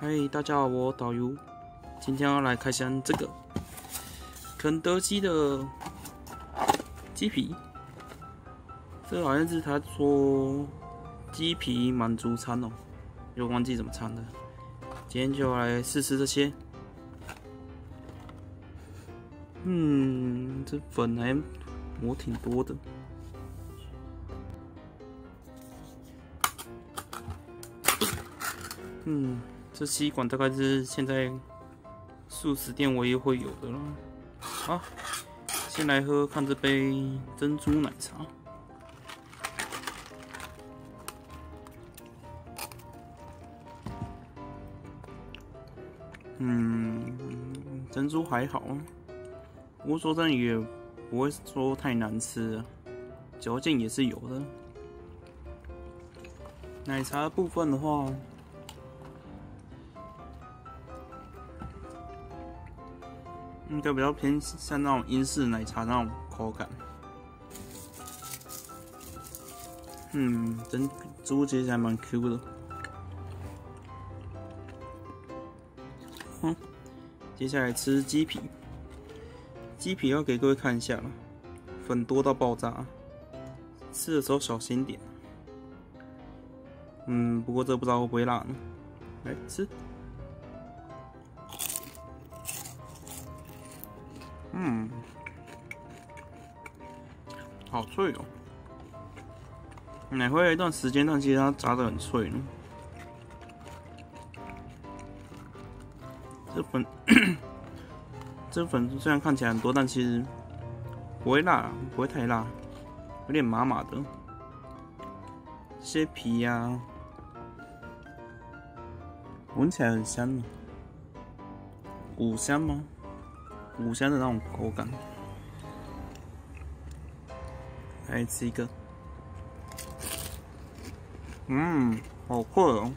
嗨，大家好，我导游，今天要来开箱这个肯德基的鸡皮，这好像是他说鸡皮满足餐哦，又忘记怎么唱了。今天就来试试这些。嗯，这粉还抹挺多的。嗯，这吸管大概是现在素食店唯一会有的了。好，先来喝看这杯珍珠奶茶。嗯，珍珠还好，不过说真的也不会说太难吃，嚼劲也是有的。奶茶部分的话。应该比较偏像那种英式奶茶那种口感。嗯，珍珠其实还蛮 Q 的。嗯，接下来吃鸡皮。鸡皮要给各位看一下了，粉多到爆炸，吃的时候小心点。嗯，不过这不知道会不会辣呢？来吃。嗯，好脆哦！买回来一段时间，但其实它炸的很脆呢。这粉，这粉虽然看起来很多，但其实不会辣，不会太辣，有点麻麻的。蟹皮呀，闻起来很香呢，五香吗？五香的那种口感，来吃一个，嗯，好脆哦，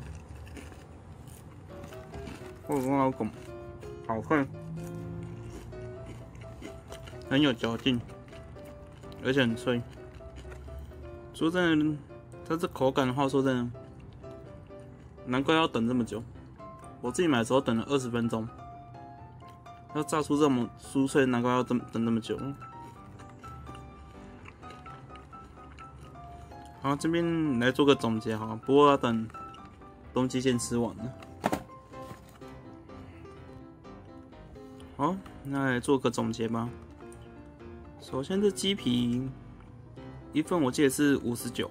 我跟老公，好脆，很有嚼劲，而且很脆。说真的，它这口感的话，说真的，难怪要等这么久。我自己买的时候等了二十分钟。要炸出这么酥脆，难怪要等等那么久。好，这边来做个总结哈，不过要等东西先吃完了。好，那来做个总结吧。首先，这鸡皮一份我记得是五十九，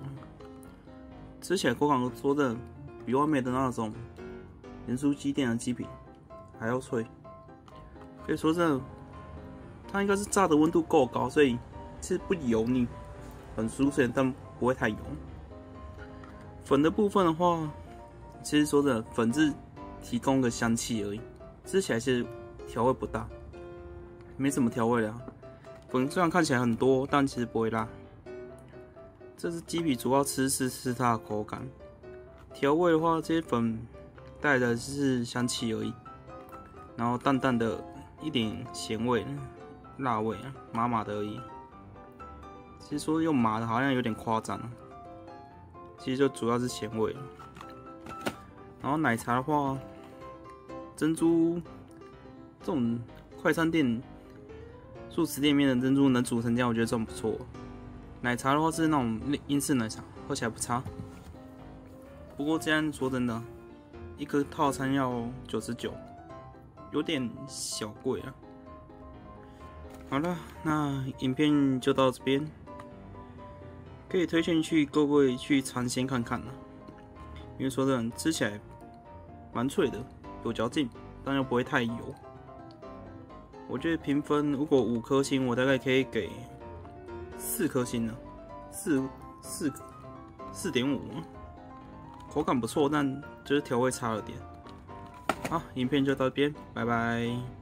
吃起来口感说的比外面的那种盐酥鸡店的鸡皮还要脆。可以说这，它应该是炸的温度够高，所以其实不油腻，很酥脆，但不会太油。粉的部分的话，其实说的粉是提供个香气而已，吃起来其实调味不大，没什么调味的。粉虽然看起来很多，但其实不会辣。这是鸡皮，主要吃是吃它的口感。调味的话，这些粉带的是香气而已，然后淡淡的。一点咸味、辣味啊，麻麻的而已。其实说用麻的，好像有点夸张。其实就主要是咸味。然后奶茶的话，珍珠这种快餐店、素食店面的珍珠能煮成这样，我觉得这种不错。奶茶的话是那种英式奶茶，喝起来不差。不过这样说真的，一个套餐要九十九。有点小贵啊。好了，那影片就到这边，可以推荐去各位去尝鲜看看了。因为说真的，吃起来蛮脆的，有嚼劲，但又不会太油。我觉得评分如果五颗星，我大概可以给四颗星呢，四四四点五。口感不错，但就是调味差了点。好，影片就到这边，拜拜。